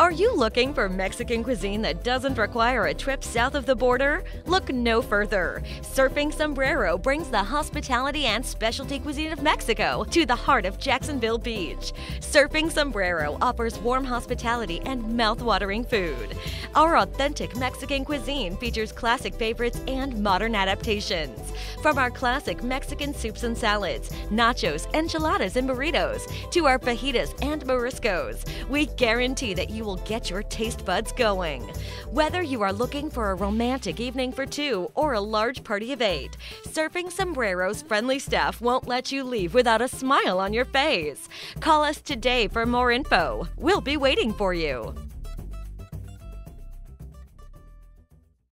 Are you looking for Mexican cuisine that doesn't require a trip south of the border? Look no further. Surfing Sombrero brings the hospitality and specialty cuisine of Mexico to the heart of Jacksonville Beach. Surfing Sombrero offers warm hospitality and mouth-watering food. Our authentic Mexican cuisine features classic favorites and modern adaptations. From our classic Mexican soups and salads, nachos, enchiladas, and burritos, to our fajitas and mariscos, we guarantee that you will get your taste buds going. Whether you are looking for a romantic evening for two or a large party of eight, Surfing Sombrero's friendly staff won't let you leave without a smile on your face. Call us today for more info. We'll be waiting for you.